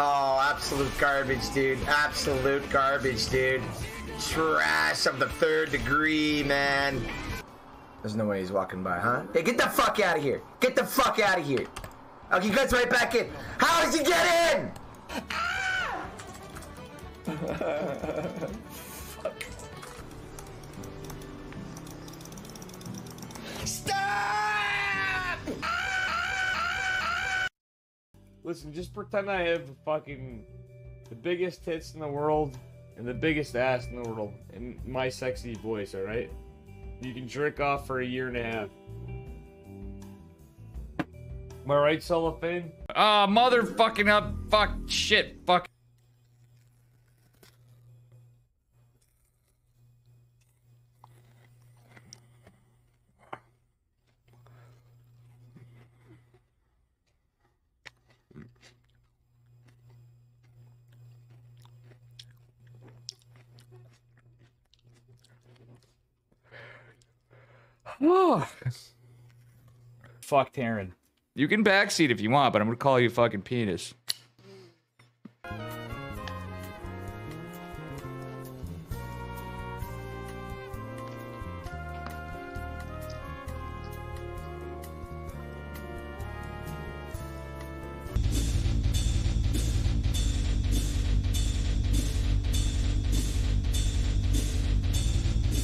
Oh, absolute garbage, dude. Absolute garbage, dude. Trash of the third degree, man. There's no way he's walking by, huh? Hey, get the fuck out of here. Get the fuck out of here. Okay, gets right back in. How does he get in? Listen, just pretend I have fucking the biggest tits in the world and the biggest ass in the world and my sexy voice, alright? You can jerk off for a year and a half. Am I right, cellophane? Ah, motherfucking up. Fuck. Shit. Fuck. Fuck Taryn. You can backseat if you want, but I'm gonna call you fucking penis.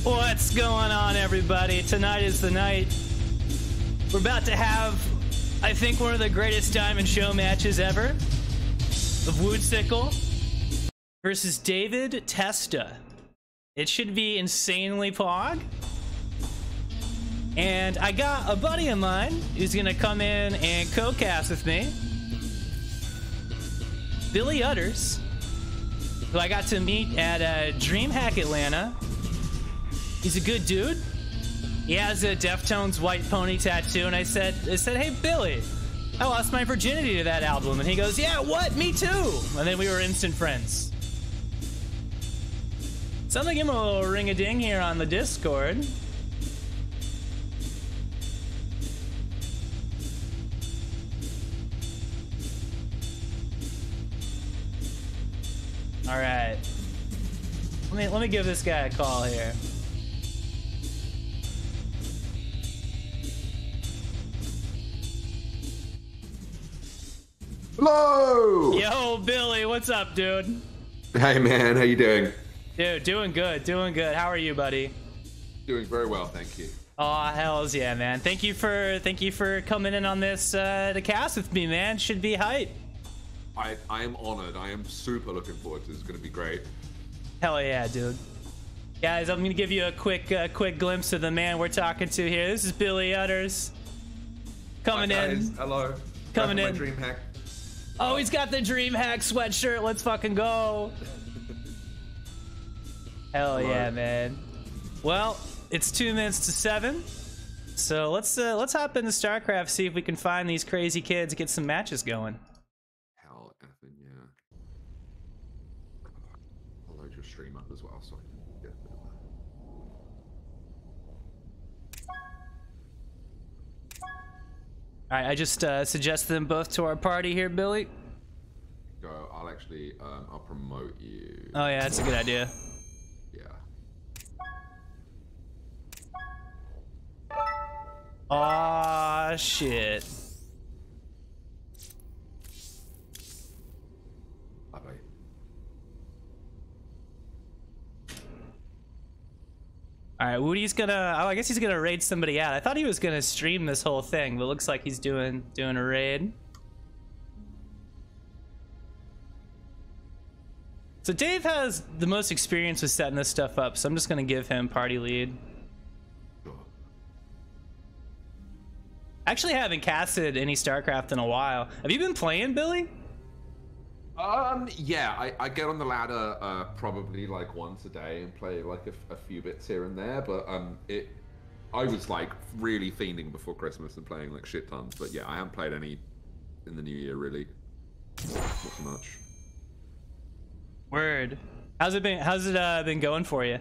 What's going on, everybody? Tonight is the night. We're about to have, I think, one of the greatest Diamond Show matches ever of Wootsickle versus David Testa. It should be insanely pog. And I got a buddy of mine who's gonna come in and co-cast with me. Billy Udders, who I got to meet at uh, DreamHack Atlanta He's a good dude. He has a Deftones white pony tattoo, and I said, I said, hey Billy, I lost my virginity to that album, and he goes, yeah, what? Me too. And then we were instant friends. So I'm gonna give him a little ring a ding here on the Discord. All right. Let me let me give this guy a call here. Hello. Yo, Billy, what's up, dude? Hey man, how you doing? Dude, doing good, doing good. How are you, buddy? Doing very well, thank you. Oh, hells yeah, man. Thank you for thank you for coming in on this uh the cast with me, man. Should be hype. I I am honored. I am super looking forward to this. It's going to be great. Hell yeah, dude. Guys, I'm gonna give you a quick uh, quick glimpse of the man we're talking to here. This is Billy Udders. Coming Hi, in. Hello. Coming Back in. My dream hack. Oh, he's got the DreamHack sweatshirt. Let's fucking go. Hell yeah, man. Well, it's two minutes to seven. So let's uh, let's hop into StarCraft, see if we can find these crazy kids, get some matches going. Hell effing yeah. I'll load your stream up as well, so I can get a bit of All right, I just uh, suggest them both to our party here, Billy. Go. I'll actually um, I'll promote you. Oh yeah, that's a good idea. Yeah. Aw, shit. Bye bye. All right, Woody's gonna. Oh, I guess he's gonna raid somebody out. I thought he was gonna stream this whole thing, but looks like he's doing doing a raid. So Dave has the most experience with setting this stuff up, so I'm just gonna give him party lead. Actually haven't casted any StarCraft in a while. Have you been playing, Billy? Um, yeah, I, I get on the ladder uh, probably like once a day and play like a few bits here and there, but um, it I was like really fiending before Christmas and playing like shit tons, but yeah, I haven't played any in the new year really. Not much. Word. How's it been? How's it uh, been going for you?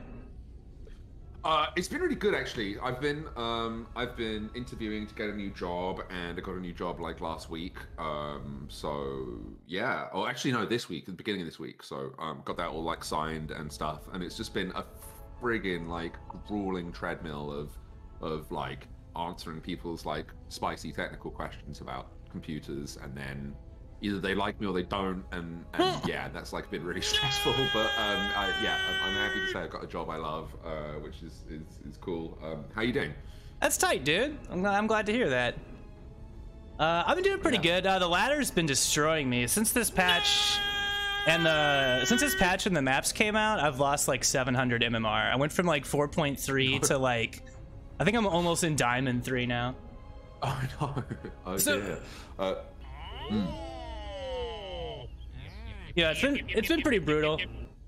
Uh, it's been really good actually. I've been um, I've been interviewing to get a new job, and I got a new job like last week. Um, so yeah, oh actually no, this week, the beginning of this week. So um, got that all like signed and stuff, and it's just been a friggin' like grueling treadmill of of like answering people's like spicy technical questions about computers, and then either they like me or they don't, and, and yeah, that's like been really stressful. But um, I, yeah, I'm, I'm happy to say I've got a job I love, uh, which is, is is cool. Um, how you doing? That's tight, dude. I'm glad, I'm glad to hear that. Uh, I've been doing pretty good. Uh, the ladder's been destroying me since this patch, and the since this patch and the maps came out. I've lost like 700 MMR. I went from like 4.3 to like, I think I'm almost in Diamond three now. Oh no! Oh So- dear. Uh, Yeah, it's been it's been pretty brutal.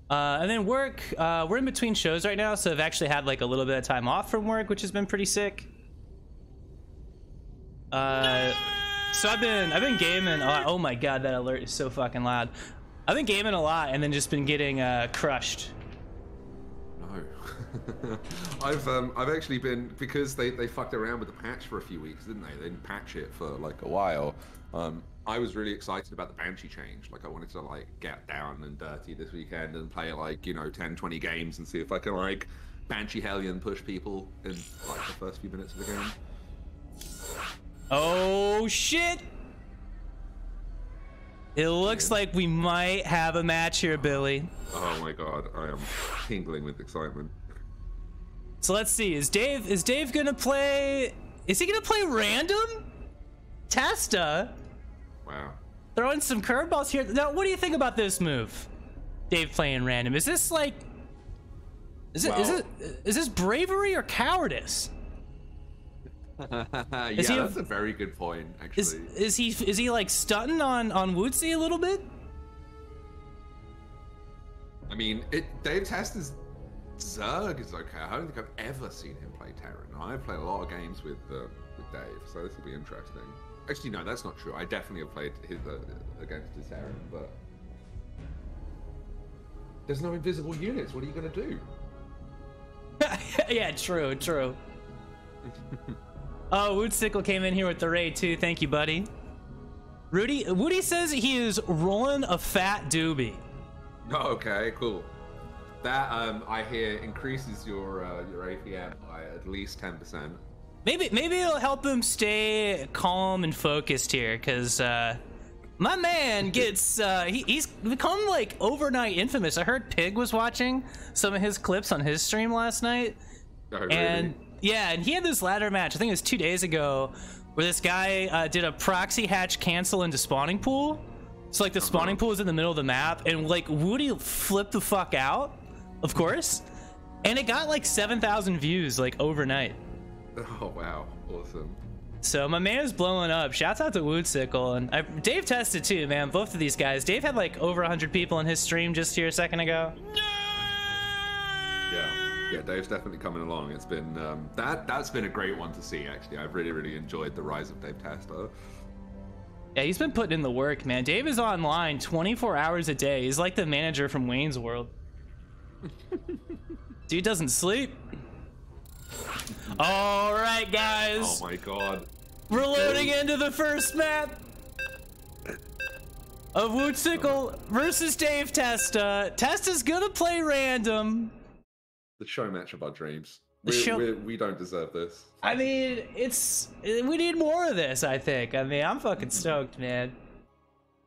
Uh, and then work, uh, we're in between shows right now, so I've actually had like a little bit of time off from work, which has been pretty sick. Uh, so I've been I've been gaming. A lot. Oh my god, that alert is so fucking loud. I've been gaming a lot, and then just been getting uh, crushed. no. I've um, I've actually been because they, they fucked around with the patch for a few weeks, didn't they? They didn't patch it for like a while. Um, I was really excited about the Banshee change. Like I wanted to like get down and dirty this weekend and play like, you know, 10, 20 games and see if I can like Banshee Hellion push people in like the first few minutes of the game. Oh shit! It looks like we might have a match here, Billy. Oh my god, I am tingling with excitement. So let's see. Is Dave is Dave gonna play? Is he gonna play random? Testa Wow. throwing some curveballs here. Now, what do you think about this move? Dave playing random. Is this like? Is it is Well- it is this bravery or cowardice? yeah, Is he a- that's a very good point, actually. Is is he is he like stunting on on Woodsy a little bit? I mean, it Dave Testa's Zerg is okay. I don't think I've ever seen him play Terran. I've played a lot of games with uh, with Dave, so this will be interesting. Actually, no, that's not true. I definitely have played his, uh, against his Terran, but there's no invisible units. What are you gonna do? yeah, true, true. oh, Wootsickle came in here with the raid too. Thank you, buddy. Rudy Woody says he is rolling a fat doobie. Oh, okay, cool. That um, I hear increases your uh, your APM by at least ten percent. Maybe maybe it'll help him stay calm and focused here, cause uh, my man gets uh, he, he's become like overnight infamous. I heard Pig was watching some of his clips on his stream last night, Oh, really? and yeah, and he had this ladder match. I think it was two days ago, where this guy uh, did a proxy hatch cancel into spawning pool. So like the spawning pool is in the middle of the map, and like Woody flipped the fuck out, of course, and it got like seven thousand views like overnight. oh wow, awesome. So my man is blowing up. Shouts out to Wootsickle and I, Dave tested too, man. Both of these guys. Dave had like over 100 people in his stream just here a second ago. Yeah, yeah, Dave's definitely coming along. It's been um, that that's been a great one to see. Actually, I've really really enjoyed the rise of Dave Testa. Yeah, he's been putting in the work, man. Dave is online 24 hours a day. He's like the manager from Wayne's World. Dude doesn't sleep. All right, guys. Oh my god. We're loading into the first map of Wootsickle versus Dave Testa. Testa's gonna play random. The show match of our dreams. The We, show- we, we don't deserve this. I mean, it's we need more of this. I think. I mean, I'm fucking stoked, man.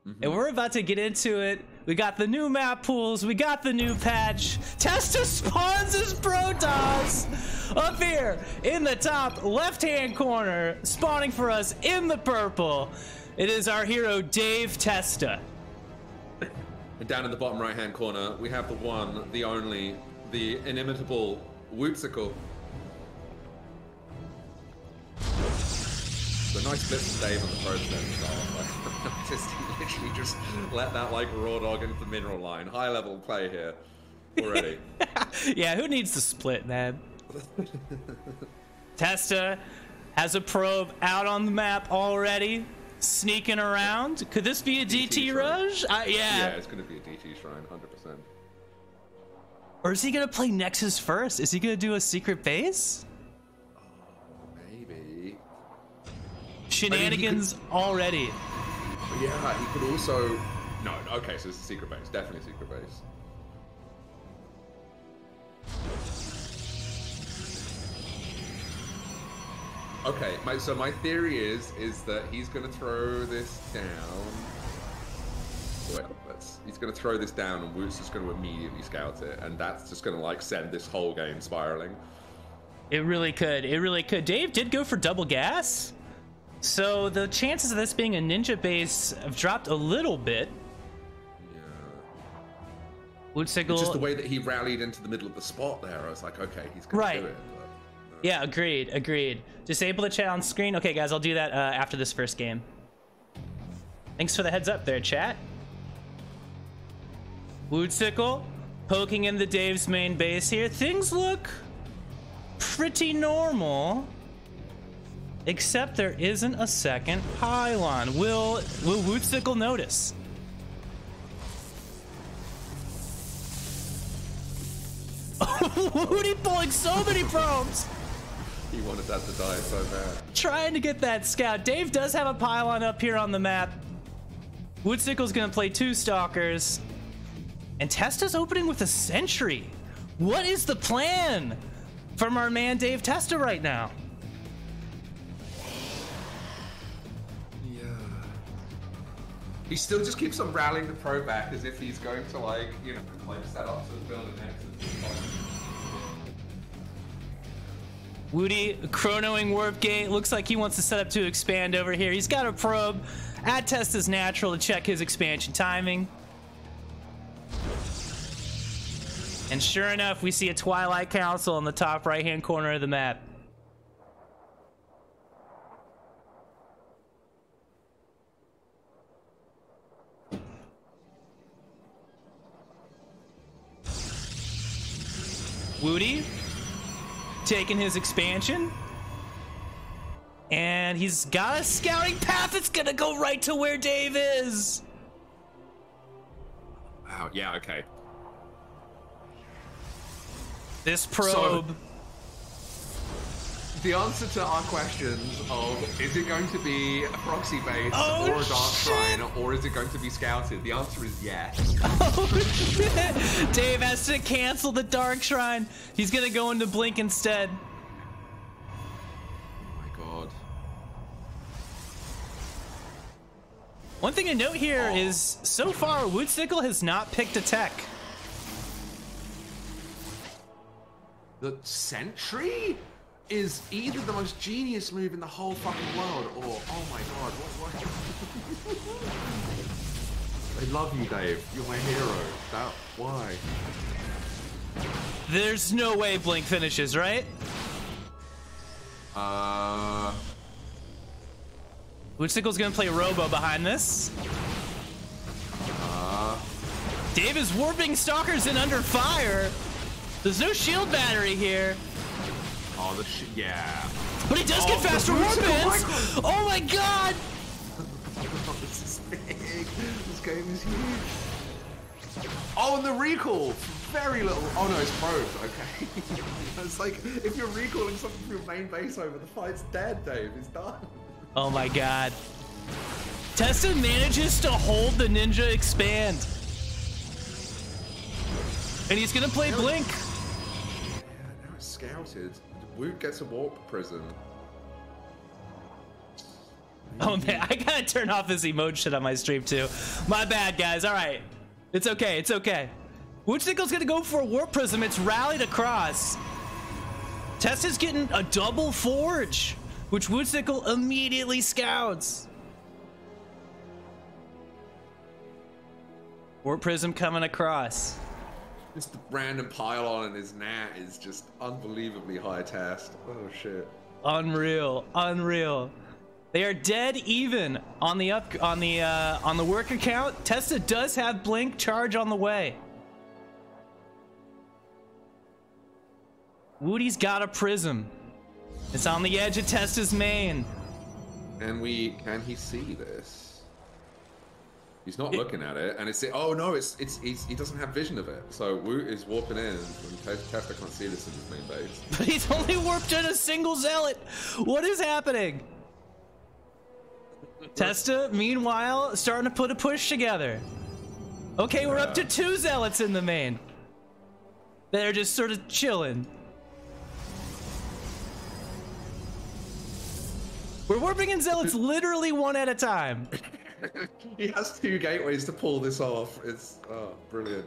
Mm-hmm. And we're about to get into it. We got the new map pools. We got the new patch. Testa spawns his Protoss up here in the top left-hand corner, spawning for us in the purple. It is our hero Dave Testa. And down in the bottom right hand corner, we have the one, the only, the inimitable Wootsickle. The nice bits of Dave on the process. Like, just literally just let that like raw dog into the mineral line. High level play here already. Yeah, who needs to split, man? Testa has a probe out on the map already, sneaking around. Could this be a DT, DT rush? Uh, yeah, yeah. it's going to be a DT shrine, 100%. Or is he gonna play Nexus first? Is he gonna do a secret base? Maybe. Shenanigans already. But yeah, he could also. No, okay, so it's a secret base. Definitely a secret base. Okay, my, so my theory is is that he's gonna throw this down. He's gonna throw this down, and Woot's just gonna immediately scout it, and that's just gonna like send this whole game spiraling. It really could. It really could. Dave did go for double gas. So the chances of this being a ninja base have dropped a little bit. Yeah. Wootsickle. Just the way that he rallied into the middle of the spot there, I was like, okay, he's gonna Right. do it. but- Yeah, agreed, agreed. Disable the chat on screen. Okay, guys, I'll do that uh, after this first game. Thanks for the heads up there, chat. Wootsickle poking in the Dave's main base here. Things look pretty normal. Except there isn't a second pylon. Will will Wootsickle notice? Woody pulling so many probes! He wanted that to die so bad. trying to get that scout. Dave does have a pylon up here on the map. Wootsickle's gonna play two stalkers. And Testa's opening with a sentry. What is the plan from our man Dave Testa right now? He still just keeps on rallying the pro back as if he's going to like, you know, like set up to build an exit. Woody chronoing warp gate. Looks like he wants to set up to expand over here. He's got a probe. At Testa's natural to check his expansion timing. And sure enough, we see a Twilight Council in the top right hand corner of the map. Woody taking his expansion. And he's got a scouting path that's gonna go right to where Dave is. Wow, yeah, okay. This probe. The answer to our questions of is it going to be a proxy base Oh, or a dark shit. shrine or is it going to be scouted? The answer is yes. Oh shit! Dave has to cancel the Dark Shrine. He's gonna go into Blink instead. Oh my god. One thing to note here oh. is so far, Wootsickle has not picked a tech. The sentry is either the most genius move in the whole fucking world or oh my god, what what I love you, Dave. You're my hero. That why? There's no way Blink finishes, right? Uh Wootsickle's gonna play Robo behind this. Dave is warping Stalkers in under fire. There's no shield battery here. Oh the shit yeah. But he does get Oh, faster the warp boost in the ins. Oh my god! this is big. This game is huge. Oh, and the recall. Very little. Oh no, it's probed. Okay. it's like if you're recalling something from your main base over, the fight's dead, Dave. It's done. Oh my god. Testa manages to hold the ninja expand. And he's gonna play Blink. Yeah, now it's scouted. Woot gets a warp prism. Oh man, I gotta turn off this emote shit on my stream too. My bad, guys. All right, it's okay. It's okay. Wootsickle's gonna go for a warp prism. It's rallied across. Testa's getting a double forge, which Wootsickle immediately scouts. Warp prism coming across. Just the random pylon in his nat is just unbelievably high test. Oh shit. Unreal, unreal. They are dead even on the up on the uh, on the work account. Testa does have blink charge on the way. Woody's got a prism. It's on the edge of Testa's main. Can we? Can he see this? He's not looking at it, and it's oh no, it's it's he's, he doesn't have vision of it. So Woot is warping in, and Tes- Testa can't see this in his main base. But he's only warped in a single zealot. What is happening? Testa, meanwhile, starting to put a push together. Okay, we're up to two zealots in the main. They're just sort of chilling. We're warping in zealots literally one at a time. he has two gateways to pull this off. It's oh brilliant.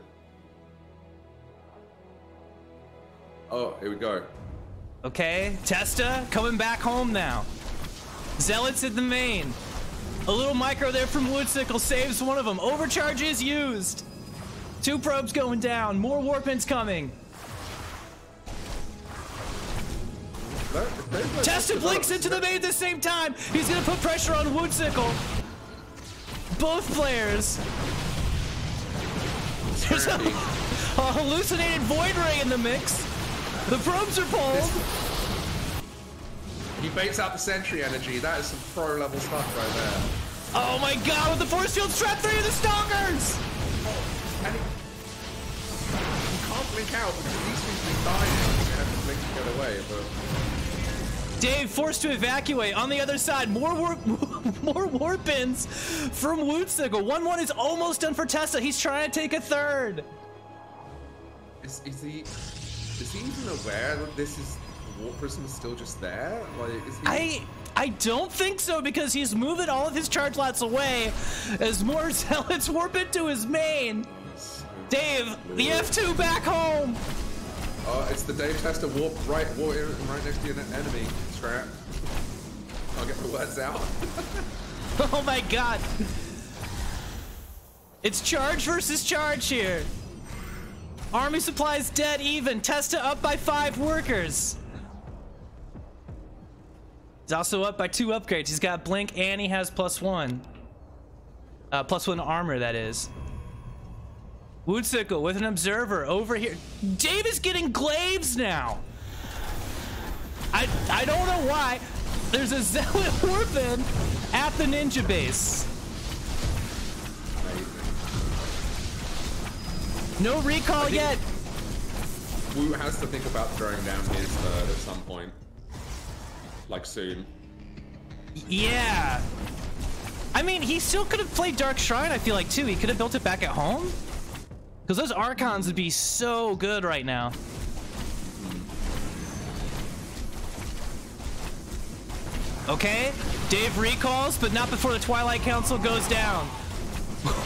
Oh, here we go. Okay, Testa coming back home now. Zealots in the main. A little micro there from Wootsickle saves one of them. Overcharge is used. Two probes going down. More warpins coming. There- there's no- Testa blinks into the main at the same time. He's gonna put pressure on Wootsickle. Both players. There's a, a hallucinated void ray in the mix. The probes are pulled. He baits out the sentry energy. That is some pro level stuff right there. Oh my god, with the force field trap three of the stalkers! Oh, and he, he can't blink out because these things be dying. He's gonna have to blink to get away, but. Dave forced to evacuate. On the other side, more warp, more warpins from Wootsickle. One one is almost done for Testa. He's trying to take a third. Is, is he is he even aware that this is Warp Prism is still just there? Like is he I I don't think so because he's moving all of his charge lots away as more zealots warp into his main. Dave, the F2 back home. Oh, it's the Dave Testa warp right warp right next to your enemy trap. I'll get the words out. Oh my god. It's charge versus charge here. Army supplies dead even. Testa up by five workers. He's also up by two upgrades. He's got blink and he has plus one. Uh, plus one armor, that is. Wootsickle with an observer over here. Dave is getting glaives now. I I don't know why. There's a zealot orphan at the ninja base. No recall yet. Wu has to think about throwing down his third at some point. Like soon. Yeah. I mean, he still could have played Dark Shrine, I feel like, too. He could have built it back at home. Because those Archons would be so good right now. Okay, Dave recalls, but not before the Twilight Council goes down.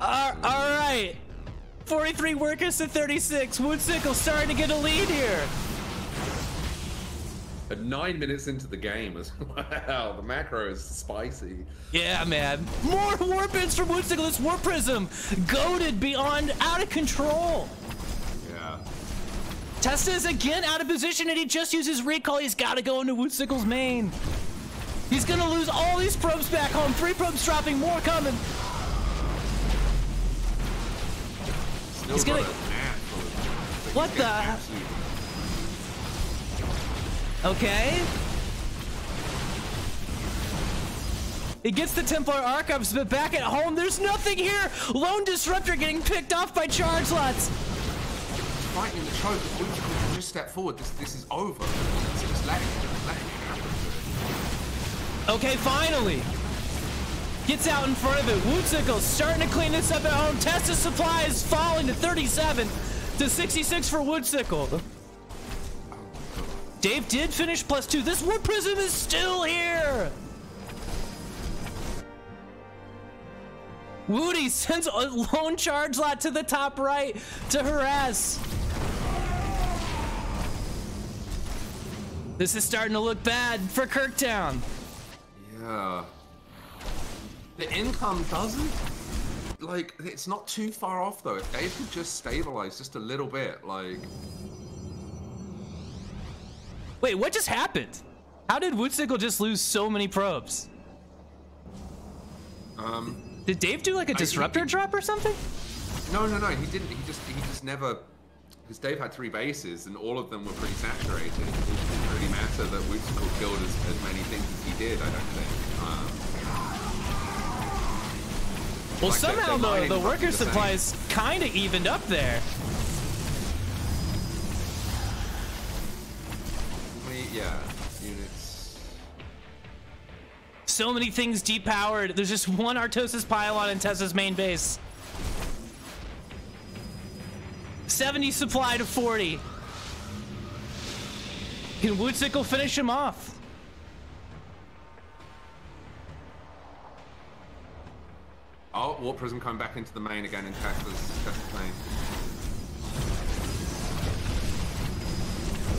All right. 43 workers to 36. Wootsickle starting to get a lead here. At nine minutes into the game as well. The macro is spicy. Yeah, man. More warpins from Wootsickle. This Warp Prism. Goaded beyond out of control. Yeah. Testa is again out of position and he just uses recall. He's got to go into Wootsickle's main. He's going to lose all these probes back home. Three probes dropping, more coming. Still He's gonna- a knack for- What the- Okay. He gets the Templar Archives, but back at home, there's nothing here. Lone Disruptor getting picked off by charge lots. Fighting the choke, can just step forward, this this is over. Just, just let it, just let it happen. Okay, finally. Gets out in front of it. Wootsickle starting to clean this up at home. Testa supply is falling to 37 to 66 for Wootsickle. Dave did finish plus two. This Warp Prism is still here. Woody sends a lone charge lot to the top right to harass. This is starting to look bad for Kirktown. Yeah. The income doesn't. Like, it's not too far off though. If Dave could just stabilize just a little bit, like. Wait, what just happened? How did Wootsickle just lose so many probes? Um. Did Dave do like a disruptor drop or something? No, no, no. He didn't. He just, he just never. because Dave had three bases and all of them were pretty saturated. It didn't really matter that Whipsicle killed as, as many things as he did. I don't think. Um, Well, Like, somehow the, the worker supplies kind of evened up there. Yeah, units. So many things depowered. There's just one Artosis pylon in Testa's main base. 70 supply to 40. Can Wootsickle finish him off? Oh, Warp Prism coming back into the main again in Testa's, Testa's main.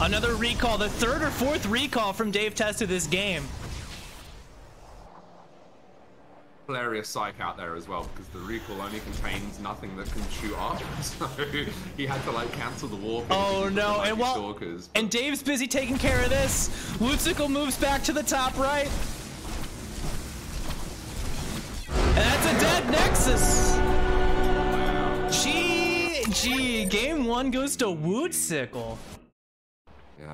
Another recall, the third or fourth recall from Dave Testa this game. hilarious psych out there as well because the recall only contains nothing that can shoot up, so he had to like cancel the warp. Oh no, and while stalkers. and Dave's busy taking care of this, Wootsickle moves back to the top right. And that's a dead Nexus. GG. Game one goes to Wootsickle.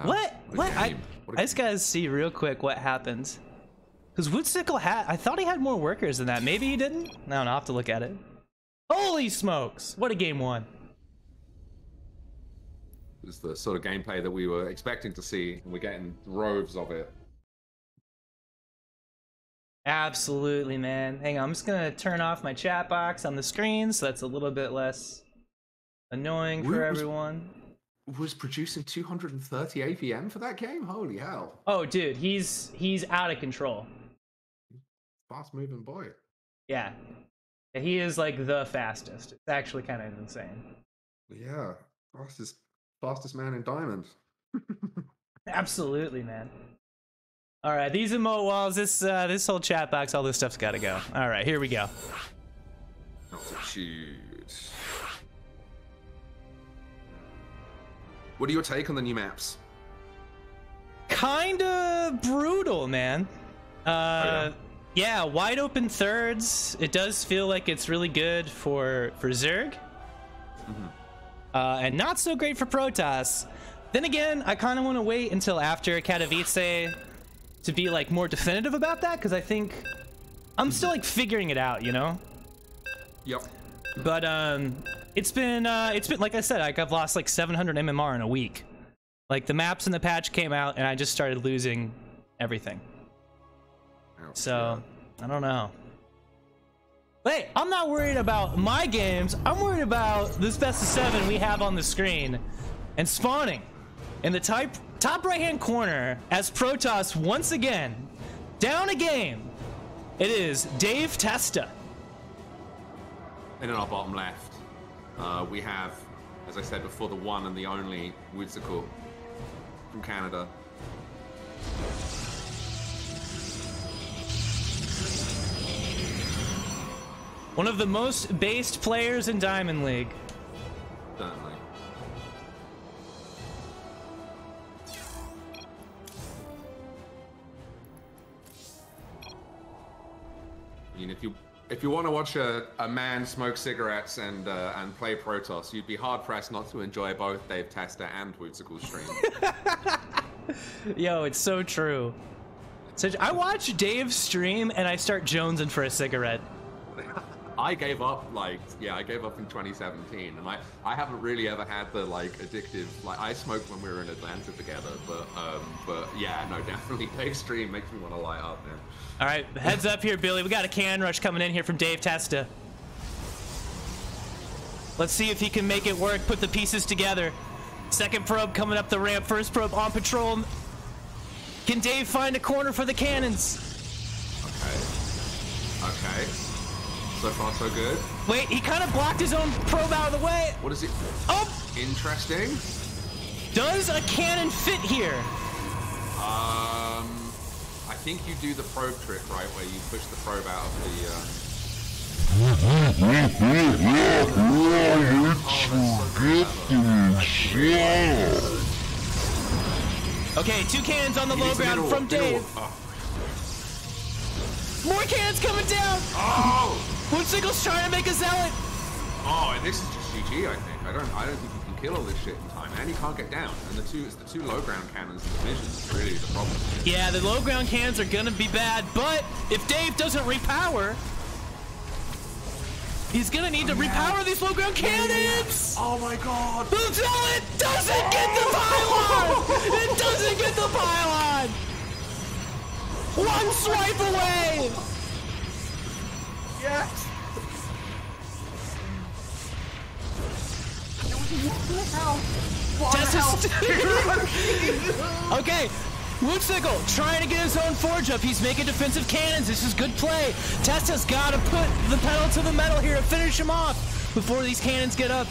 What? a What? I. What I just gotta see real quick what happens. Because Wootsickle had, I thought he had more workers than that. Maybe he didn't? No, no, I'll have to look at it. Holy smokes. What a game one. It's the sort of gameplay that we were expecting to see, and we're getting droves of it. Absolutely, man. Hang on, I'm just gonna turn off my chat box on the screen so that's a little bit less annoying for Where everyone. Was producing 230 APM for that game? Holy hell! Oh, dude, he's he's out of control. Fast moving boy. Yeah, he is like the fastest. It's actually kind of insane. Yeah, fastest fastest man in Diamond. Absolutely, man. All right, these emote walls, this uh, this whole chat box, all this stuff's got to go. All right, here we go. Altitude. What are your take on the new maps? kind of brutal, man. Uh, yeah. wide open thirds. It does feel like it's really good for for Zerg, uh, and not so great for Protoss. Then again, I kind of want to wait until after Katowice to be like more definitive about that because I think I'm still like figuring it out, you know. Yep. But um, it's been uh, it's been like I said, like I've lost like 700 MMR in a week. Like the maps and the patch came out, and I just started losing everything. Ouch, So I don't know. Hey, I'm not worried about my games. I'm worried about this best of seven we have on the screen, and spawning in the type, top right-hand corner as Protoss once again down a game. It is Dave Testa. And in our bottom left, uh, we have, as I said before, the one and the only Wootsickle from Canada. One of the most based players in Diamond League. Certainly. I mean, if you if you want to watch a, a man smoke cigarettes and uh, and play Protoss, you'd be hard pressed not to enjoy both Dave Testa and Wootsickle's stream. Yo, it's so true. So I watch Dave stream and I start jonesing for a cigarette. I gave up like yeah, I gave up in 2017, and I I haven't really ever had the like addictive like I smoked when we were in Atlanta together, but um but yeah, no, definitely Dave stream makes me want to light up, man. All right, heads up here, Billy. We got a can rush coming in here from Dave Testa. Let's see if he can make it work, put the pieces together. Second probe coming up the ramp, first probe on patrol. Can Dave find a corner for the cannons? Okay. Okay. So far, so good. Wait, he kind of blocked his own probe out of the way. What is it? Oh, Interesting. does a cannon fit here? Um, I think you do the probe trick, right, where you push the probe out of the. Uh... Okay, two cannons on the low ground middle- from Dave. Oh. More cannons coming down. oh! Wootsickle's trying to make a zealot. Oh, and this is just GG. I think. I don't. I don't think you can kill all this shit in time, and he can't get down. And the two, it's the two low ground cannons and the vision is really the problem. Yeah, the low ground cannons are gonna be bad, but if Dave doesn't repower, he's gonna need to oh, repower these low ground cannons! Oh my god! Until it doesn't get the pylon! It doesn't get the pylon! One swipe away! Test okay, Wootsickle trying to get his own forge up. He's making defensive cannons. This is good play. Testa's got to put the pedal to the metal here to finish him off before these cannons get up.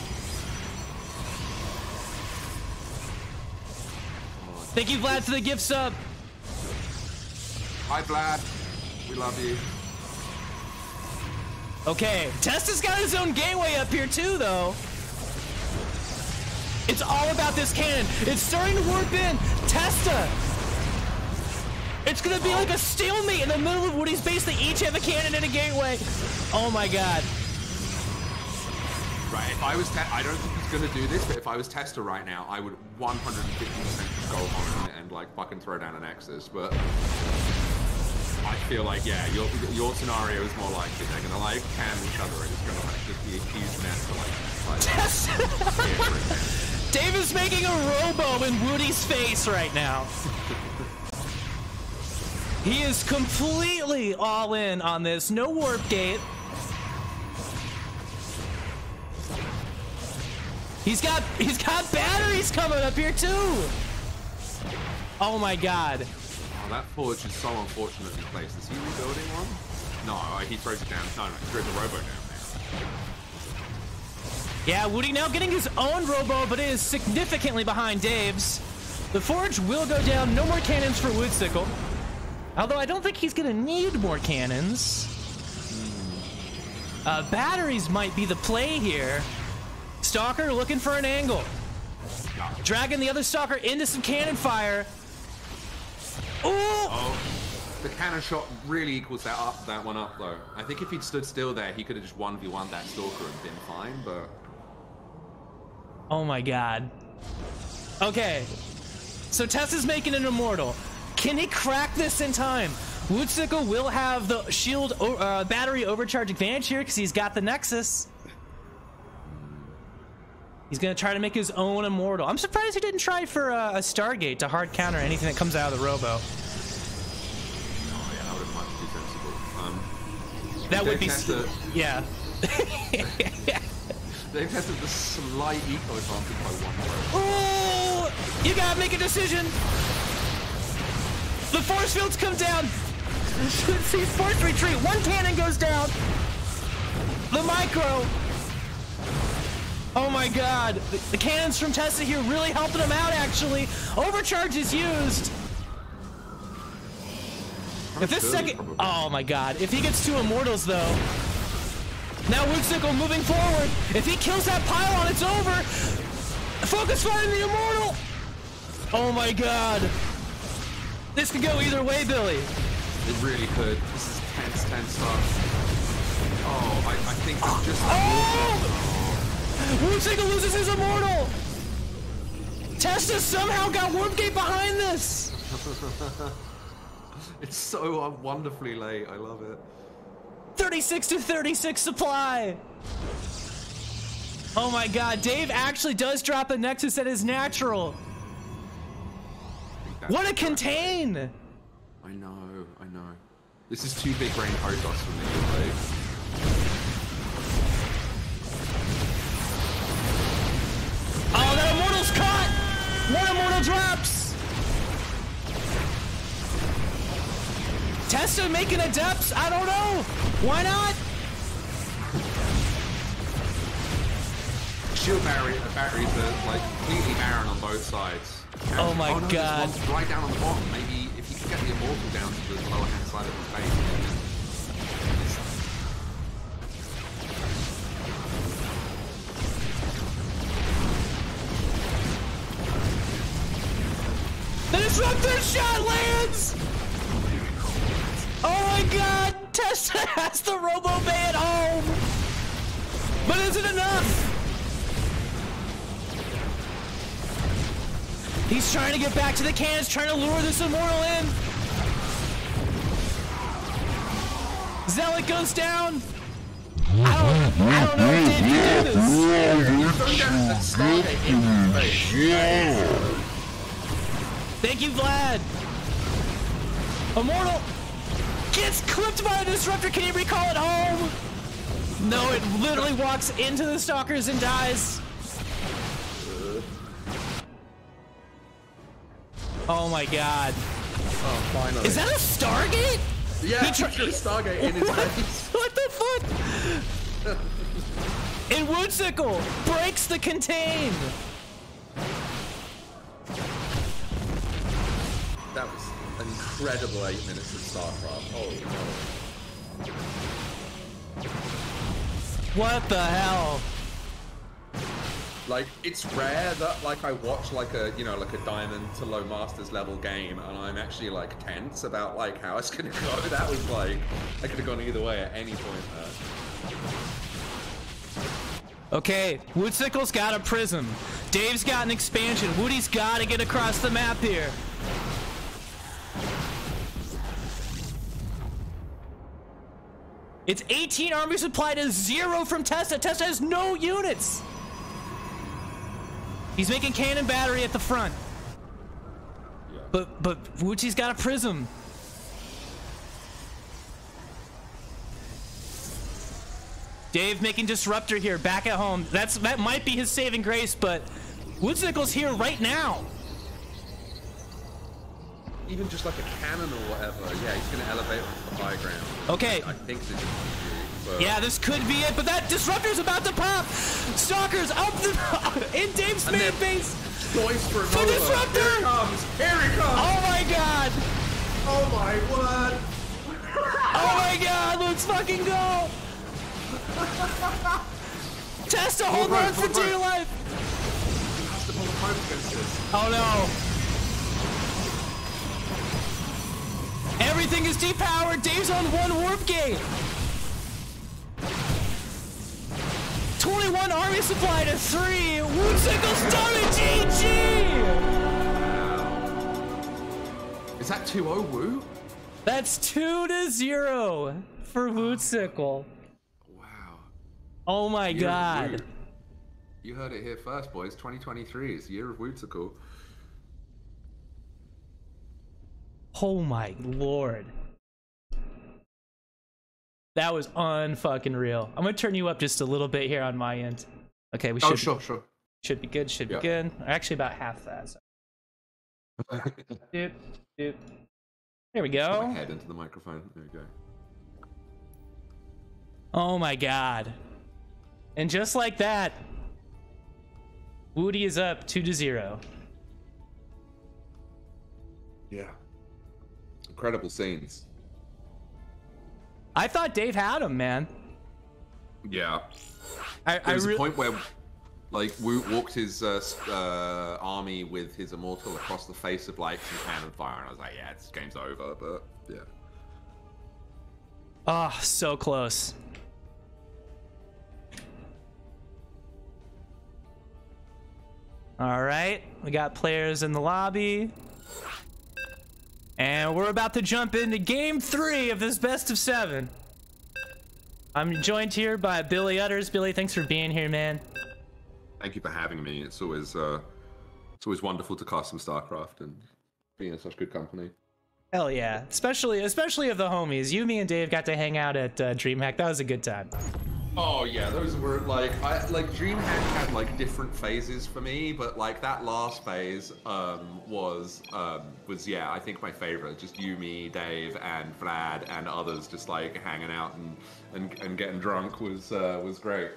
Thank you, Vlad, for the gift sub. Hi, Vlad. We love you. Okay, Testa's got his own gateway up here too, though. It's all about this cannon. It's starting to warp in. Testa. It's gonna be like a stalemate in the middle of Woody's base. They each have a cannon and a gateway. Oh my god. Right, if I was, I don't think he's gonna do this, but if I was Testa right now, I would 150% just go it and like fucking throw down an axis, But I feel like, yeah, your your scenario is more likely they're gonna like can each other and it's gonna like just be a huge mess for like. like Dave is making a robo in Woody's face right now. he is completely all in on this. No warp gate. He's got he's got batteries coming up here too. Oh my god. That forge is so unfortunately placed. Is he rebuilding one? No, he throws it down. No, no, he throws the robo down. Yeah, Woody now getting his own robo, but it is significantly behind Dave's. The forge will go down. No more cannons for Wootsickle. Although I don't think he's gonna need more cannons. Uh, batteries might be the play here. Stalker looking for an angle. Dragging the other Stalker into some cannon fire. Oh, the cannon shot really equals that up, that one up though. I think if he'd stood still there, he could have just 1v1 that Stalker and been fine, but... Oh my god. Okay. So Tess is making an immortal. Can he crack this in time? Wootsickle will have the shield uh, battery overcharge advantage here because he's got the Nexus. He's gonna try to make his own immortal. I'm surprised he didn't try for a, a Stargate to hard counter anything that comes out of the Robo. Oh yeah, that would have much too. Um, That would be, the- yeah. they've tested the slight eco advantage by one. Oh, you gotta make a decision. The force fields come down. He's forced retreat. One cannon goes down. The micro. Oh my god. The, the cannons from Testa here really helping him out, actually. Overcharge is used. If this second... Oh my god. If he gets two immortals, though... Now Wootsickle moving forward. If he kills that pylon, it's over. Focus fire on the immortal. Oh my god. This could go either way, Billy. It really could. This is tense, tense stuff. Oh, I, I think it's just... Oh! Wootsickle loses his immortal. Testa somehow got Warpgate behind this. It's so wonderfully late. I love it. 36 to 36 supply. Oh my god, Dave actually does drop a Nexus that is natural. What a contain! I know, I know. This is too big brain Hodos for me, like... immortal's caught! One immortal drops! Testa making adepts? I don't know. Why not? Shield uh, batteries are like completely barren on both sides. And- Oh my no, God. Right down on the bottom. Maybe if you could get the immortal down to the lower hand side of the his The disruptor shot lands! Oh my god! Testa has the Robo at home! But is it enough? He's trying to get back to the cans, trying to lure this immortal in. Zealot goes down. I don't, I don't know Dave can do this. Thank you, Vlad. Immortal gets clipped by a disruptor. Can he recall it home? No, it literally walks into the stalkers and dies. Oh my god. Oh, finally. Is that a Stargate? yeah, he tried Stargate in his What? face. What the fuck? and Wootsickle breaks the contain. That was an incredible eight minutes of StarCraft. Holy no. What the hell? Like it's rare that like I watch like a you know like a diamond to low masters level game and I'm actually like tense about like how it's gonna go. That was like I could have gone either way at any point there. Okay, Wootsickle's got a prism. Dave's got an expansion. Woody's got to get across the map here. It's 18 army supply to zero from Testa. Testa has no units. He's making cannon battery at the front. Yeah. But but Wuchi's got a prism. Dave making disruptor here back at home. That's that might be his saving grace, but Wootsickle's here right now. Even just like a cannon or whatever. Yeah, he's gonna elevate onto the high ground. Okay. I think this is the but Yeah, this could be it, but that disruptor's about to pop. Stalkers up the in Dave's main base. For Nova. Disruptor! Here it comes! Here it comes! Oh my god! Oh my word! Oh my god! Let's fucking go! Testa, hold right, on for dear life. Has to pull the pipe against this. Oh no. Everything is depowered. Dave's on one warp gate. 21 army supply to 3. Wootsickle's done it. GG! Is that 2-0 Woo? That's 2 to 0 for Wootsickle. Wow. Oh my Year god. You heard it here first, boys. 2023 is the year of Wootsickle. Oh my lord. That was unfucking real. I'm gonna turn you up just a little bit here on my end. Okay, we oh, should Oh, sure, sure. should be good. Should be Yeah. good. Actually, about half that. So. Doop, doop. There we My go. head into the microphone. There we go. Oh my god. And just like that, Woody is up two to zero. Yeah. Incredible scenes. I thought Dave had him, man. Yeah. I, I There was re- a point where, like, Wu walked his uh, uh, army with his immortal across the face of like some cannon fire, and I was like, yeah, this game's over. But yeah. Oh, so close. All right, we got players in the lobby. And we're about to jump into game three of this best of seven. I'm joined here by Billy Udders. Billy, thanks for being here, man. Thank you for having me. It's always uh, it's always wonderful to cast some StarCraft and be in such good company. Hell yeah, especially especially of the homies. You, me, and Dave got to hang out at uh, DreamHack. That was a good time. Oh yeah, those were like I like DreamHack had like different phases for me, but like that last phase um, was um, was yeah, I think my favorite. Just you, me, Dave, and Vlad, and others just like hanging out and and, and getting drunk was uh, was great.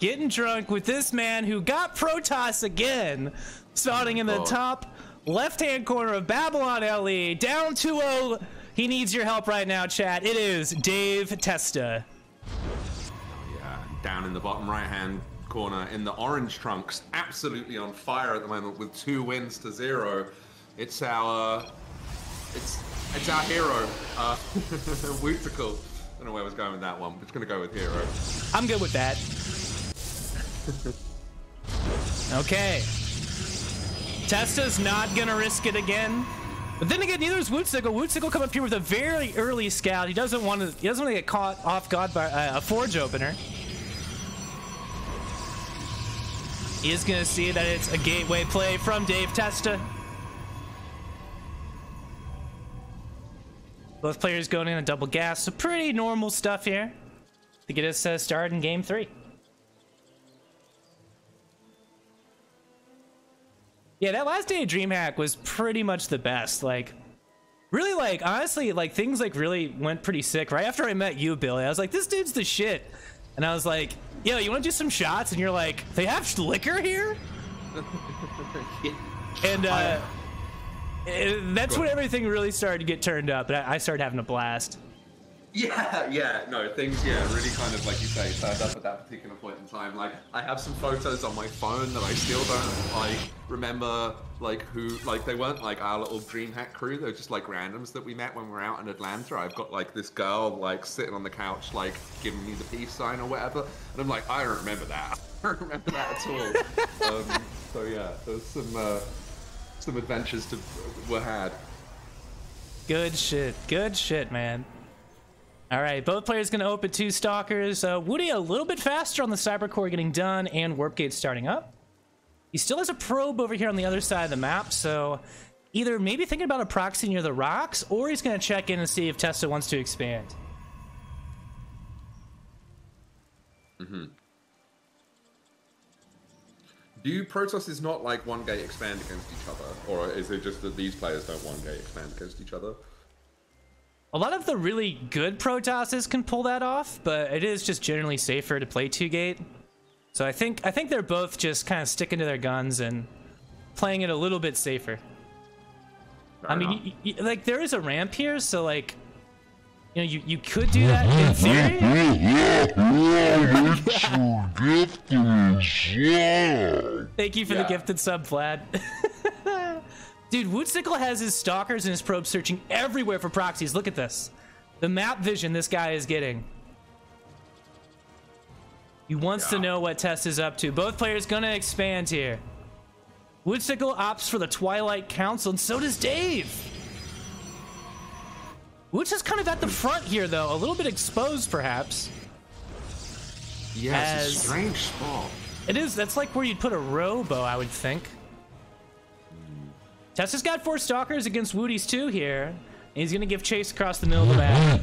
getting drunk with this man who got Protoss again, starting in the Oh. top left-hand corner of Babylon LE, down 2-0. He needs your help right now, chat. It is Dave Testa. Down in the bottom right hand corner in the orange trunks, absolutely on fire at the moment with two wins to zero. It's our it's it's our hero, uh Wootical. I don't know where I was going with that one, but it's gonna go with hero. I'm good with that. Okay. Testa's not gonna risk it again. But then again, neither is Wootsickle. Wootsickle come up here with a very early scout. He doesn't want to. He doesn't want to get caught off guard by uh, a forge opener. Is gonna see that it's a gateway play from Dave Testa. Both players going in a double gas, so pretty normal stuff here to get us uh, started in game three. Yeah, that last day of DreamHack was pretty much the best. Like, really, like, honestly, like, things, like, really went pretty sick. Right after I met you, Billy, I was like, this dude's the shit. And I was like, yo, you want to do some shots? And you're like, they have liquor here? and, uh, eh, that's when everything really started to get turned up. And I I started having a blast. Yeah, yeah, no, things, yeah, really kind of, like you say, turned up at that particular point in time. Like, I have some photos on my phone that I still don't, like, remember, like, who, like, they weren't, like, our little dream DreamHack crew, they were just, like, randoms that we met when we were out in Atlanta. I've got, like, this girl, like, sitting on the couch, like, giving me the peace sign or whatever, and I'm like, I don't remember that. I don't remember that at all. um, so, yeah, there's some, uh, some adventures to, were had. Good shit. Good shit, man. All right, both players going to open two stalkers. Uh, Woody a little bit faster on the Cyber Core getting done and warp gate starting up. He still has a probe over here on the other side of the map, so either maybe thinking about a proxy near the rocks, or he's going to check in and see if Testa wants to expand. Do Protoss is not like one gate expand against each other, or is it just that these players don't one gate expand against each other? A lot of the really good Protosses can pull that off, but it is just generally safer to play two gate. So I think I think they're both just kind of sticking to their guns and playing it a little bit safer. I mean, y- y- like there is a ramp here, so like, you know, you you could do that in theory. Thank you for the gifted sub, Vlad. Dude, Wootsickle has his stalkers and his probes searching everywhere for proxies. Look at this. The map vision this guy is getting. He wants to know what Test is up to. Both players gonna expand here. Wootsickle opts for the Twilight Council, and so does Dave. Woods is kind of at the front here, though. A little bit exposed, perhaps. Yeah, it's a strange spot. It is. That's like where you'd put a robo, I would think. Testa's got four stalkers against Woody's two here. And he's gonna give chase across the middle of the map.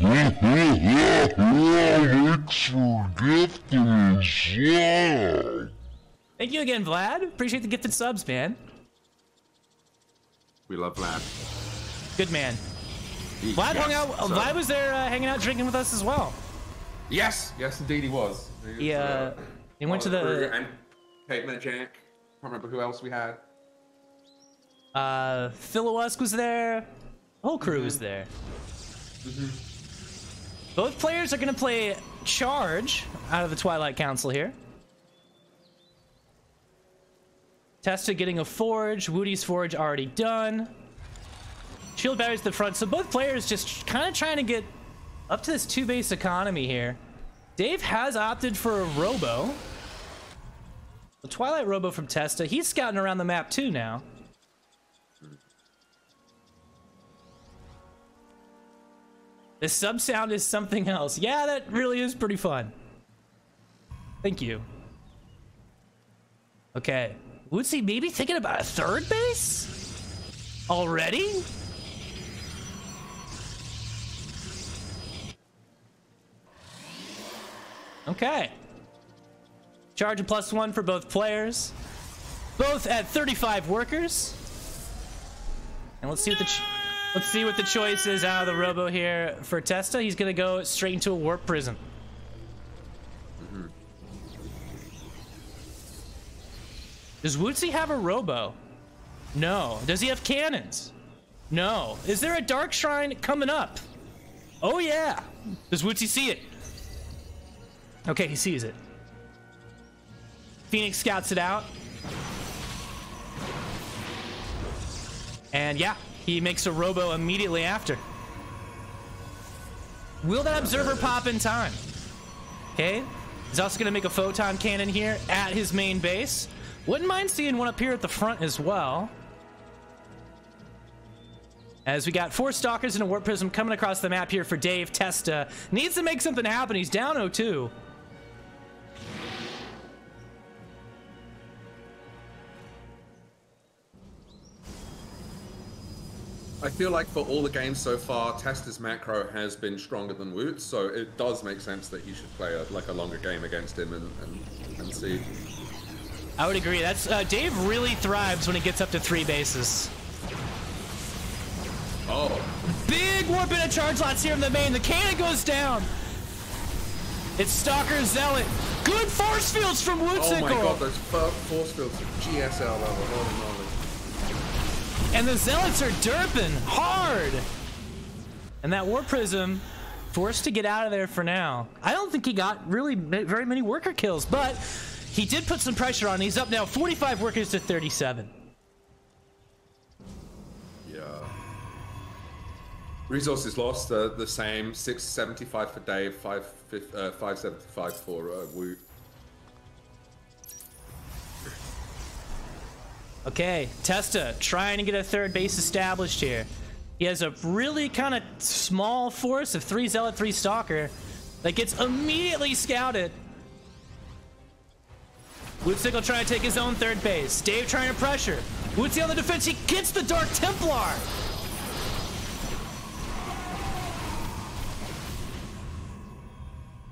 Thank you again, Vlad. Appreciate the gifted subs, man. We love Vlad. Good man. Vlad Yes, hung out. uh, so- Vlad was there uh, hanging out, drinking with us as well. Yes, yes, indeed he was. He, uh, he went to the and Kate Jack. I Can't remember who else we had. Uh, Philowask was there. The whole crew was there. Both players are gonna play charge out of the Twilight Council here. Testa getting a forge. Woody's forge already done. Shield at the front. So both players just kind of trying to get up to this two base economy here. Dave has opted for a robo. The Twilight robo from Testa. He's scouting around the map too now. The sub sound is something else. Yeah, that really is pretty fun. Thank you. Okay. Woodsy maybe thinking about a third base? Already? Okay. Charge a plus one for both players. Both at 35 workers. And let's see what the let's see what the choice is out of the robo here for Testa. He's gonna go straight into a warp prism. Mm-hmm. Does Woodsy have a robo? No. Does he have cannons? No. Is there a dark shrine coming up? Oh yeah. Does Woodsy see it? Okay, he sees it. Phoenix scouts it out. And yeah, he makes a robo immediately after. Will that observer pop in time? Okay. He's also going to make a photon cannon here at his main base. Wouldn't mind seeing one up here at the front as well. As we got four Stalkers and a Warp Prism coming across the map here for Dave. Testa needs to make something happen. He's down 0-2. I feel like for all the games so far, Testa's macro has been stronger than Woot's, so it does make sense that you should play a, like a longer game against him and, and, and see. I would agree. That's uh, Dave really thrives when he gets up to three bases. Oh, Big warp into charge lots here in the main. The cannon goes down. It's Stalker Zealot. Good force fields from oh my god, those fo- force fields are GSL level. Holy moly. And the Zealots are derping hard. And that Warp Prism forced to get out of there for now. I don't think he got really very many worker kills, but he did put some pressure on. He's up now 45 workers to 37. Yeah. Resources lost, uh, the same. 675 for Dave, 5, uh, 575 for uh, Woot. Okay, Testa trying to get a third base established here. He has a really kind of small force of three Zealot, three Stalker that gets immediately scouted. Wootsickle trying to take his own third base. Dave trying to pressure. Woodsy on the defense. He gets the Dark Templar.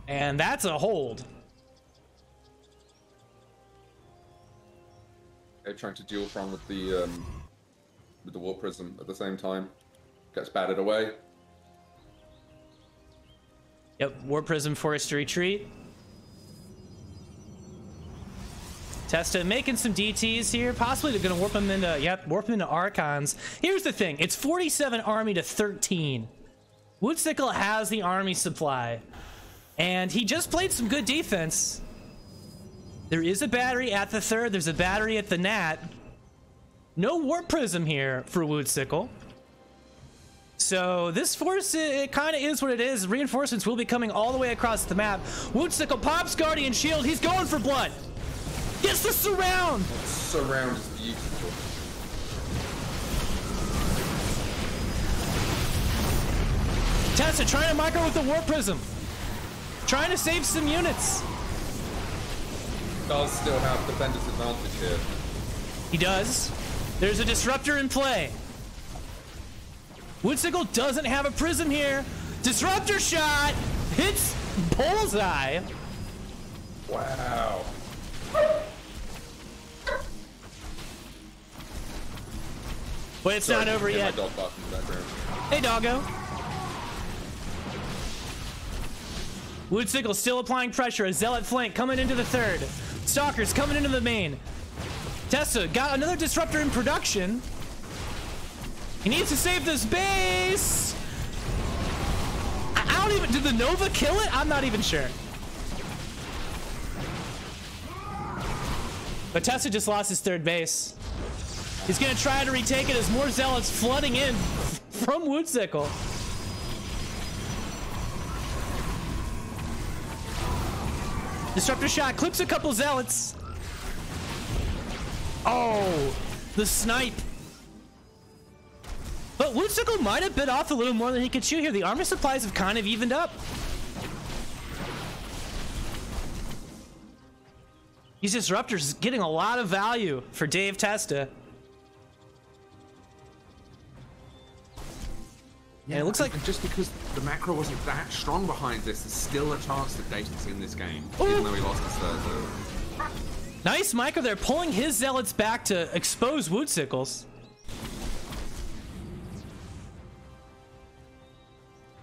And that's a hold. Trying to dual from with the um, with the Warp Prism at the same time. Gets batted away. Yep, Warp Prism forced to retreat. Testa making some DTs here. Possibly they're gonna warp them into yep, warp them into Archons. Here's the thing: it's 47 army to 13. Wootsickle has the army supply, and he just played some good defense. There is a battery at the third. There's a battery at the Nat. No warp prism here for Wootsickle. So this force, it, it kind of is what it is. Reinforcements will be coming all the way across the map. Wootsickle pops Guardian Shield. He's going for blood. Gets the surround. Surround is beautiful. Testa trying to micro with the Warp Prism. Trying to save some units. Does still have defender's advantage here. He does. There's a disruptor in play. Wootsickle doesn't have a prism here. Disruptor shot hits bullseye. Wow. But it's not over yet. Dog barking in the background. Hey, doggo. Wootsickle still applying pressure. A zealot flank coming into the third. Stalkers coming into the main. Testa got another disruptor in production. He needs to save this base. I, I don't even. Did the Nova kill it? I'm not even sure. But Testa just lost his third base. He's gonna try to retake it as more zealots flooding in from Wootsickle. Disruptor shot clips a couple zealots. Oh, the snipe. But Wootsickle might have bit off a little more than he could chew here. The armor supplies have kind of evened up. These disruptors getting a lot of value for Dave Testa. Yeah, it looks like- just because the macro wasn't that strong behind this, there's still a chance that Dayton's in this game, Ooh. even though he lost his third. though. Nice, Micro. They're pulling his zealots back to expose Wootsickles.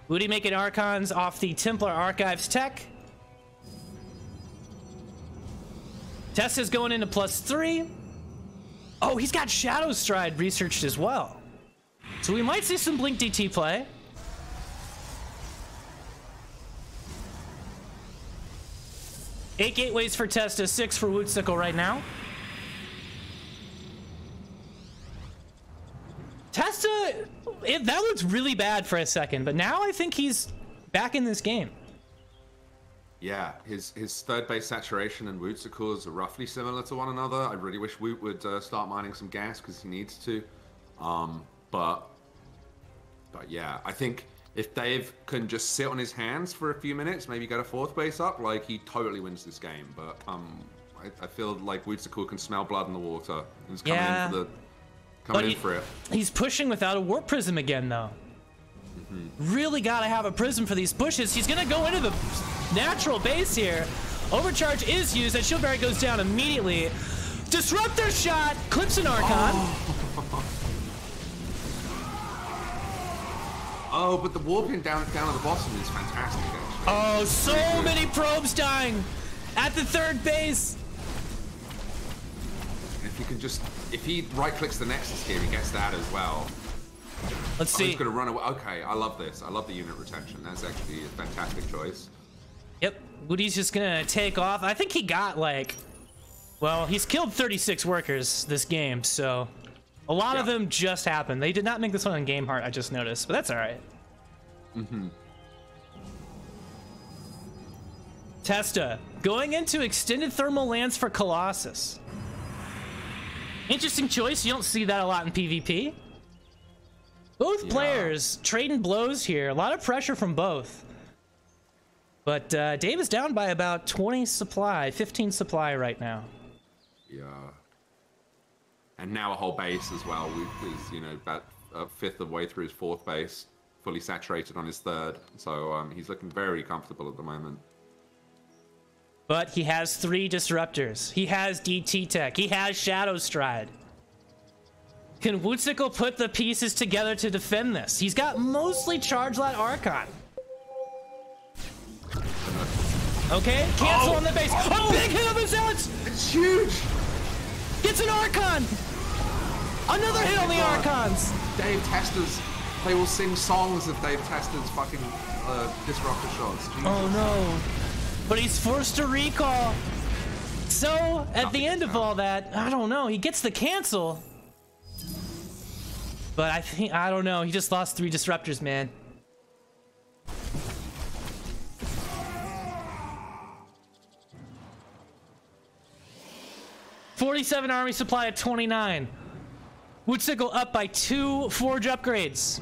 Woody making Archons off the Templar Archives tech. Testa's going into plus three. Oh, he's got Shadow Stride researched as well. So we might see some Blink DT play. Eight gateways for Testa, six for Wootsickle right now. Testa, it, that looked really bad for a second, but now I think he's back in this game. Yeah, his his third base saturation and Wootsickle's are roughly similar to one another. I really wish Woot would uh, start mining some gas because he needs to. Um, but but yeah, I think if Dave can just sit on his hands for a few minutes, maybe get a fourth base up, like he totally wins this game. But um, I, I feel like Wootsickle can smell blood in the water. He's coming Yeah. in for the coming But in he- for it. He's pushing without a warp prism again, though. Really gotta have a prism for these pushes. He's gonna go into the natural base here. Overcharge is used, and Shieldberry goes down immediately. Disruptor shot, clips an Archon. Oh, Oh, but the warping down down at the bottom is fantastic. Actually. Oh, so many probes dying at the third base. And if you can just, if he right clicks the Nexus here, he gets that as well. Let's Oh, see. he's gonna run away. Okay, I love this. I love the unit retention. That's actually a fantastic choice. Yep, Woody's just gonna take off. I think he got like, well, he's killed 36 workers this game, so a lot of them just happened. They did not make this one on Game Heart, I just noticed, but that's all right. Mm-hmm. Testa going into extended thermal lance for Colossus. Interesting choice. You don't see that a lot in PvP. Both Yeah. players trading blows here. A lot of pressure from both. But uh, Dave is down by about 20 supply, 15 supply right now. Yeah. And now a whole base as well. We, he's, you know, about a fifth of the way through his fourth base, fully saturated on his third. So um, he's looking very comfortable at the moment. But he has three disruptors. He has DT Tech. He has Shadow Stride. Can Wootsickle put the pieces together to defend this? He's got mostly Charge Light Archon. Okay, cancel on the base. A big hit of his Zealots! It's huge! Gets an Archon! Another hit on the God. Archons! Dave Testers, they will sing songs of Dave Testers fucking uh, disruptor shots. Jesus. Oh no. But he's forced to recall. So, at the end of all that, I don't know. He gets the cancel. But I think, I don't know. He just lost three disruptors, man. Forty-seven army supply at twenty-nine. Wootsickle up by two forge upgrades.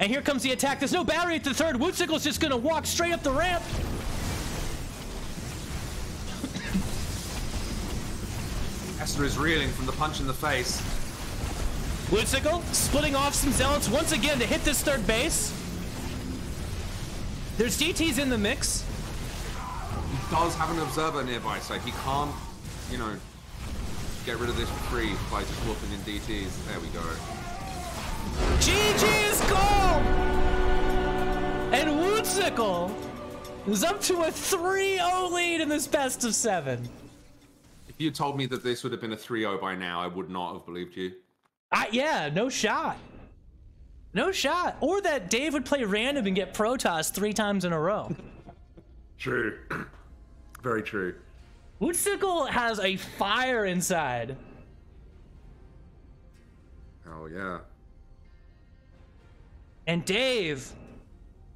And here comes the attack. There's no battery at the third. Wootsickle's just gonna walk straight up the ramp. Esther is reeling from the punch in the face. Wootsickle splitting off some zealots once again to hit this third base. There's DTs in the mix. He does have an observer nearby, so he can't, you know, get rid of this for free by just whooping in DTs. There we go. GG is called! And Wootsickle is up to a 3-0 lead in this best of seven. If you told me that this would have been a 3-0 by now, I would not have believed you. I, yeah, no shot. No shot. Or that Dave would play random and get Protoss three times in a row. True. Very true. Wootsickle has a fire inside. Oh yeah. And Dave,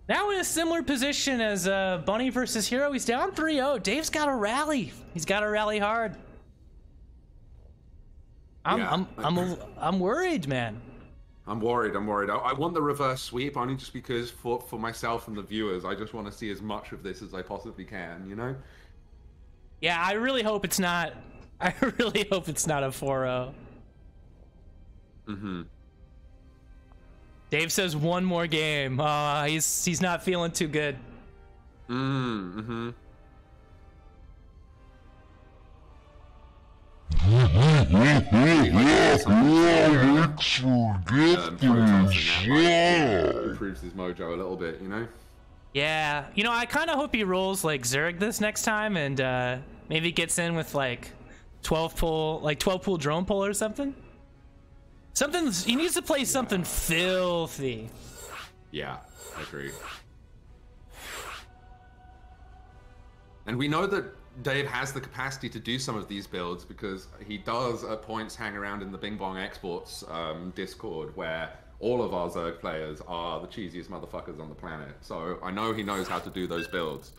now in a similar position as uh, Bunny versus Hero, he's down 3 0. Dave's got to rally. He's got to rally hard. I'm, Yeah. I'm, I'm, a, I'm worried, man. I'm worried. I'm worried. I, I want the reverse sweep only just because for for myself and the viewers, I just want to see as much of this as I possibly can. You know. Yeah, I really hope it's not. I really hope it's not a 4 0. Mm-hmm. Dave says one more game. Uh, he's he's not feeling too good. Mm, mm-hmm. Protoss in that, like, improves his mojo a little bit, you know. Yeah, you know, I kind of hope he rolls like Zurich this next time and uh, maybe gets in with like 12 pull, like 12 pull drone pull or something. Something he needs to play something filthy. Yeah, I agree. And we know that Dave has the capacity to do some of these builds because he does at points hang around in the Bing Bong Exports um, Discord where all of our Zerg players are the cheesiest motherfuckers on the planet. So I know he knows how to do those builds.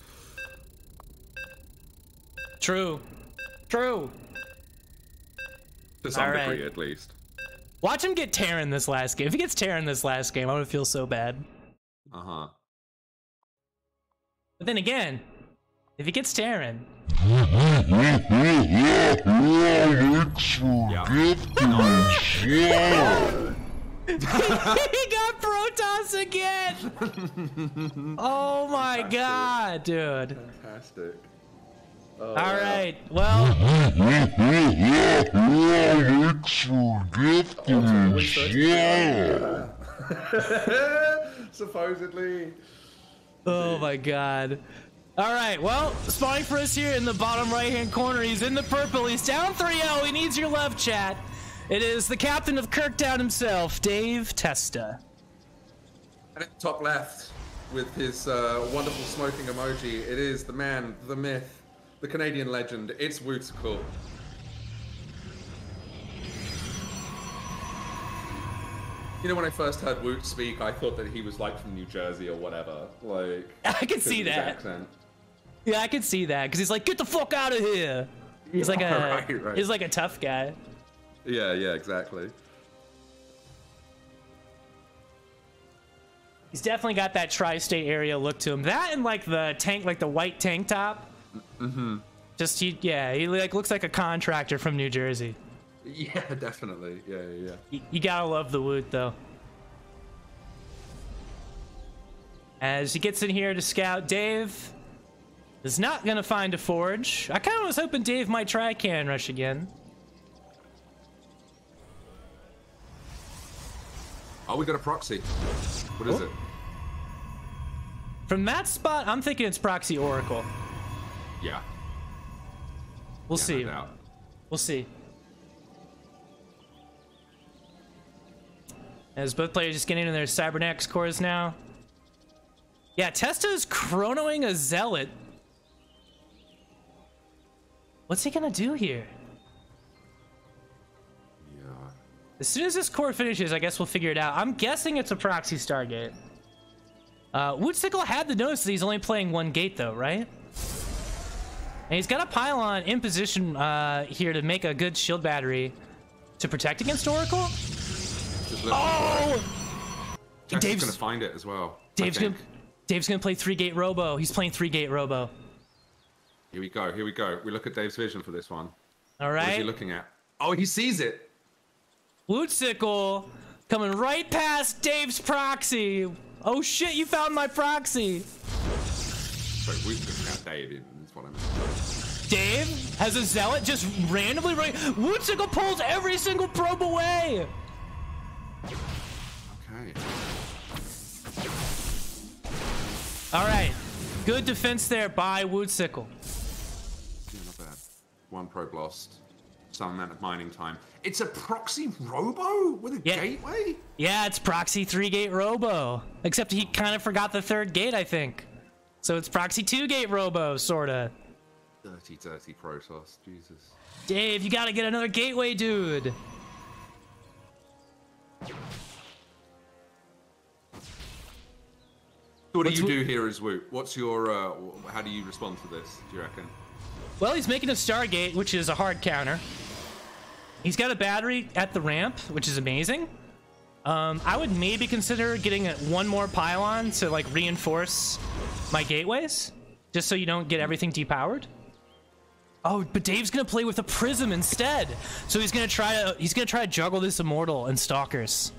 True. True. To some All right. degree, at least. Watch him get Terran this last game. If he gets Terran this last game, I'm gonna feel so bad. Uh huh. But then again, if he gets Terran, Yeah. he got Protoss again. oh my god, dude. Fantastic. All oh, right, well, Supposedly. oh my god. All right, well, spawning for us here in the bottom right hand corner. He's in the purple. He's down 3 0. He needs your love, chat. It is the captain of Kirktown himself, Dave Testa. And at the top left, with his uh, wonderful smoking emoji, it is the man, the myth, the Canadian legend. It's Wootsickle. You know, when I first heard Woot speak, I thought that he was like from New Jersey or whatever. Like, I can see that. accent. Yeah, I can see that because he's like, get the fuck out of here. He's like a Right, right. he's like a tough guy. Yeah, yeah, exactly. He's definitely got that tri-state area look to him. That and like the tank, like the white tank top. Mm-hmm. Just he, yeah, he like looks like a contractor from New Jersey. Yeah, definitely. Yeah, yeah, yeah. You, you gotta love the woot though. As he gets in here to scout, Dave is not gonna find a forge. I kind of was hoping Dave might try cannon rush again. Oh, we got a proxy. What is Oh. it? From that spot, I'm thinking it's Proxy Oracle. Yeah. We'll yeah, see. No. We'll see. As both players just getting into their Cybernetics cores now. Yeah, Testa's chronoing a zealot. What's he gonna do here? As soon as this core finishes, I guess we'll figure it out. I'm guessing it's a proxy Stargate. Uh, Wootsickle had the notice that he's only playing one gate, though, right? And he's got a pylon in position uh, here to make a good shield battery to protect against Oracle. Oh! Dave's- gonna find it as well. Dave's gonna. Dave's gonna play three gate Robo. He's playing three gate Robo. Here we go. Here we go. We look at Dave's vision for this one. All right. What is he looking at? Oh, he sees it. Wootsickle coming right past Dave's proxy. Oh shit! You found my proxy. Sorry, looking at Dave. That's what I meant. Dave has a zealot just randomly right. Wootsickle pulls every single probe away. Okay. All right, good defense there by Wootsickle. Yeah, not bad. One probe lost. Some amount of mining time. It's a proxy robo with a Yeah. gateway. Yeah, it's proxy three gate Robo. Except he kind of forgot the third gate, I think. So it's proxy two gate Robo, sorta. Dirty, dirty Protoss. Jesus. Dave, you gotta get another gateway, dude. What do What's you do here as Woot? What's your? Uh, how do you respond to this? Do you reckon? Well, he's making a Stargate, which is a hard counter. He's got a battery at the ramp, which is amazing. Um, I would maybe consider getting one more pylon to like reinforce my gateways, just so you don't get everything depowered. Oh, but Dave's gonna play with a prism instead, so he's gonna try to he's gonna try to juggle this immortal and stalkers.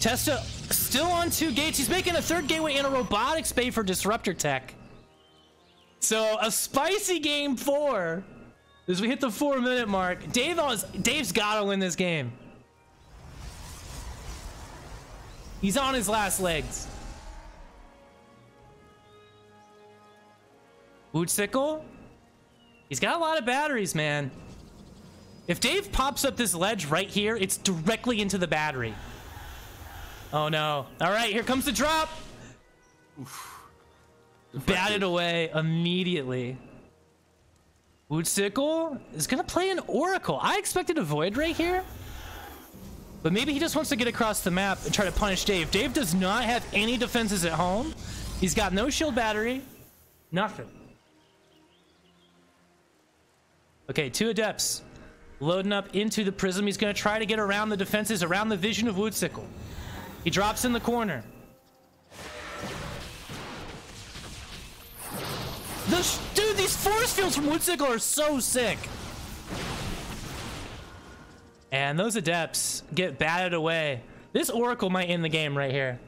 Testa still on two gates. He's making a third gateway and a robotics bay for disruptor tech. So a spicy game four. As we hit the four minute mark, Dave was, Dave's gotta win this game. He's on his last legs. Wootsickle? He's got a lot of batteries, man. If Dave pops up this ledge right here, it's directly into the battery. Oh no. Alright, here comes the drop. Batted away immediately. Wootsickle is gonna play an Oracle. I expected a Void right here. But maybe he just wants to get across the map and try to punish Dave. Dave does not have any defenses at home. He's got no shield battery. Nothing. Okay, two adepts. Loading up into the prism. He's going to try to get around the defenses, around the vision of Wootsickle. He drops in the corner. The dude, these force fields from Wootsickle are so sick. And those adepts get batted away. This Oracle might end the game right here.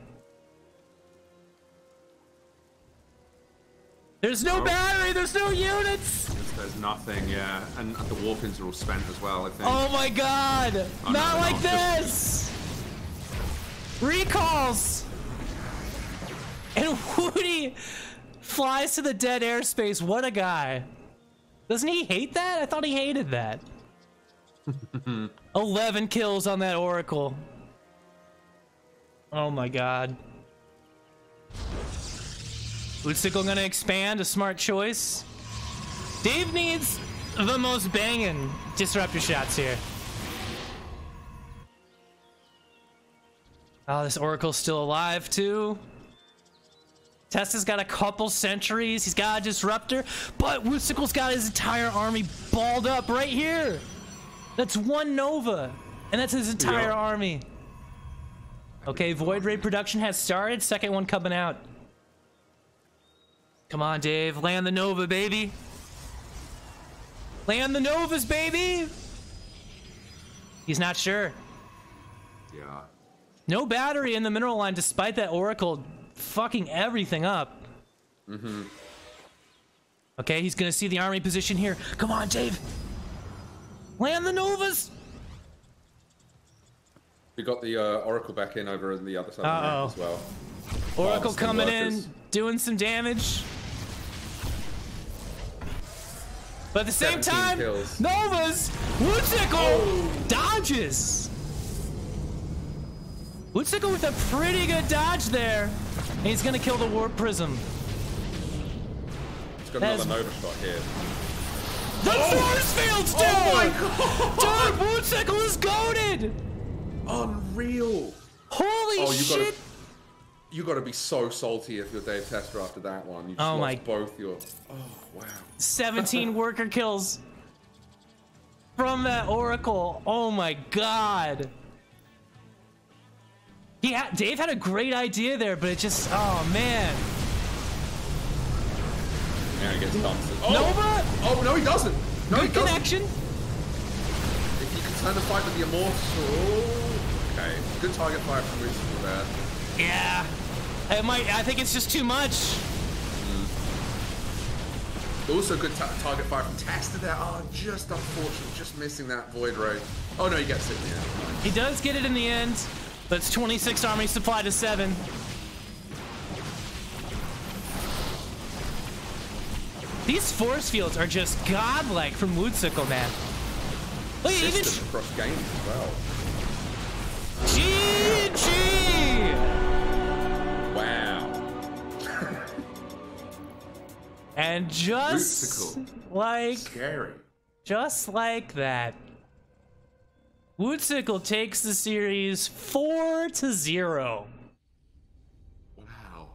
There's no oh. battery, there's no units! There's, there's nothing, yeah. And the warpins are all spent as well, I think. Oh my god! Oh, Not no, like no. this! Recalls! And Woody flies to the dead airspace. What a guy. Doesn't he hate that? I thought he hated that. 11 kills on that Oracle. Oh my god. Wootsickle gonna expand, a smart choice. Dave needs the most banging disruptor shots here. Oh, this Oracle's still alive too. Testa's got a couple sentries. He's got a disruptor, but Wootsickle's got his entire army balled up right here. That's one Nova, and that's his entire Yeah. army. Okay, Void Ray production has started. Second one coming out. Come on, Dave. Land the Nova, baby. Land the Novas, baby. He's not sure. Yeah. No battery in the mineral line, despite that Oracle fucking everything up. Mm-hmm. Okay, he's gonna see the army position here. Come on, Dave. Land the Novas. We got the uh, Oracle back in over on the other side Uh-oh. map as well. Oracle Harvesting coming workers. in, doing some damage. But at the same time, kills. Novas, Wootsickle dodges. Wootsickle with a pretty good dodge there. And he's gonna kill the Warp Prism. It's got That's- another Nova shot here. The oh! force fields, dude! Oh my god! Dude, Wootsickle is goaded! Unreal! Holy Oh, you gotta, shit! you gotta be so salty if you're Dave Testa after that one. You just Oh lost my- both your. Oh wow! 17 worker kills from that Oracle. Oh my god. He had, Dave had a great idea there, but it just, oh man. Now he gets dumped. Oh! Nova, Oh no, he doesn't. No, he good doesn't. connection. If you can turn the fight with the immortal. Oh, okay, good target fire from Lucifer there. Yeah. It might, I think it's just too much. Mm. Also good ta- target fire from Testa there. Oh, just unfortunate, just missing that void ray. Oh no, he gets it in the end. He does get it in the end, it's 26 army supply to 7. These force fields are just godlike from Wootsickle, man. Look, even across games as well. GG! Wow. And just Wootsickle. like Scary. just like that, Wootsickle takes the series four to zero. Wow.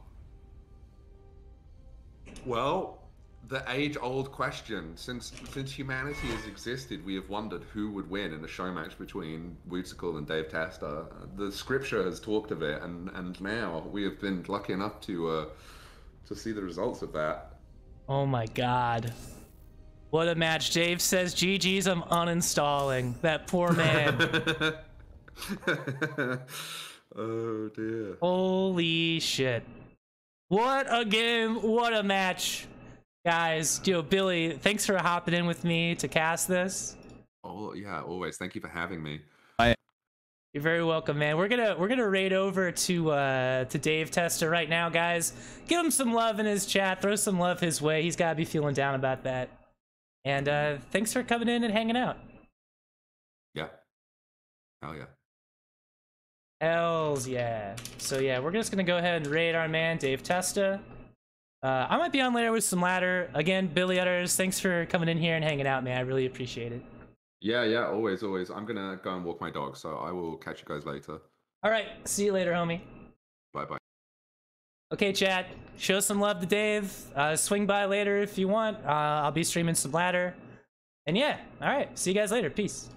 Well, the age-old question: since since humanity has existed, we have wondered who would win in a show match between Wootsickle and Dave Testa. The scripture has talked of it, and and now we have been lucky enough to uh, to see the results of that. Oh my god. What a match. Dave says, GG's, I'm uninstalling. That poor man. oh dear. Holy shit. What a game. What a match. Guys, yo, Billy, thanks for hopping in with me to cast this. Oh yeah, always. Thank you for having me. You're very welcome, man. We're gonna we're gonna raid over to uh to Dave Testa right now, guys. Give him some love in his chat. Throw some love his way. He's gotta be feeling down about that. And uh thanks for coming in and hanging out. Yeah. Hell yeah. Hells yeah. So yeah, we're just gonna go ahead and raid our man Dave Testa. Uh, I might be on later with some ladder. Again, Billy Udders, thanks for coming in here and hanging out, man. I really appreciate it. Yeah, yeah, always, always. I'm gonna go and walk my dog, so I will catch you guys later. All right, see you later, homie. Bye bye. Okay, chat. Show some love to Dave. Uh, swing by later if you want. Uh, I'll be streaming some ladder. And yeah, all right. See you guys later. Peace.